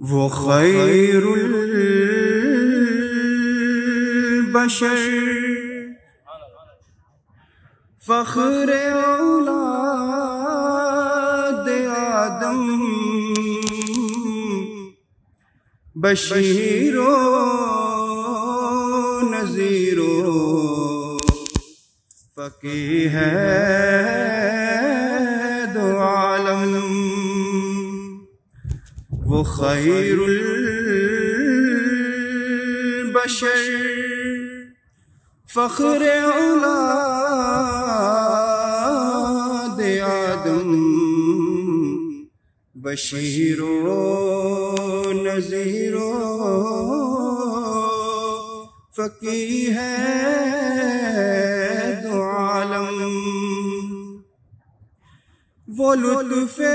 वो खैरुल बशर फख्र औलाद आदम बशीरो नजीरो फकी है वो खैरुल बशर फख्र औलाद आदम बशीरो नजीरो फकी है दो आलम वो लुत्फे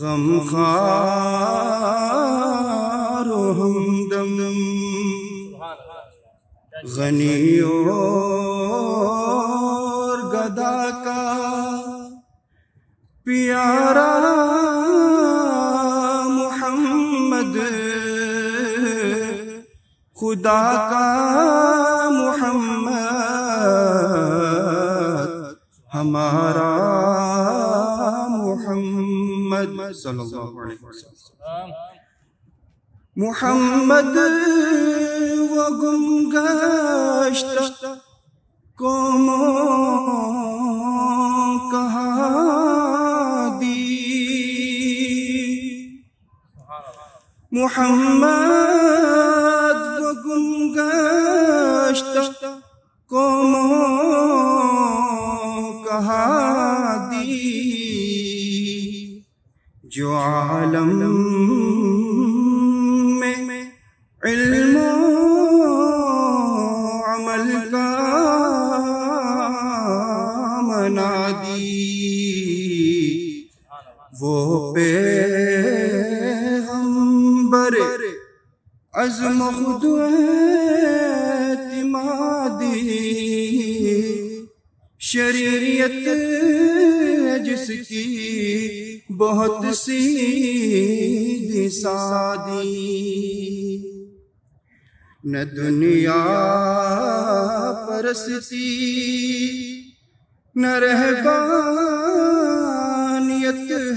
गम खारो हमदम गनी और गदा का प्यारा मोहम्मद खुदा का मोहम्मद हमारा मोहम्मद मोहम्मद वो गुम गश्त कौमों कहा दी मोहम्मद वो गुम गश्त कहा दी जो आलम में इल्म अमल का मना दी। वो पे हमबर अज़म खुद एतिमादी शरीयत जिसकी बहुत सी सादी। न दुनिया परस्ती न रहबानियत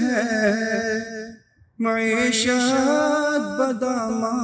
है। मैशत बदामा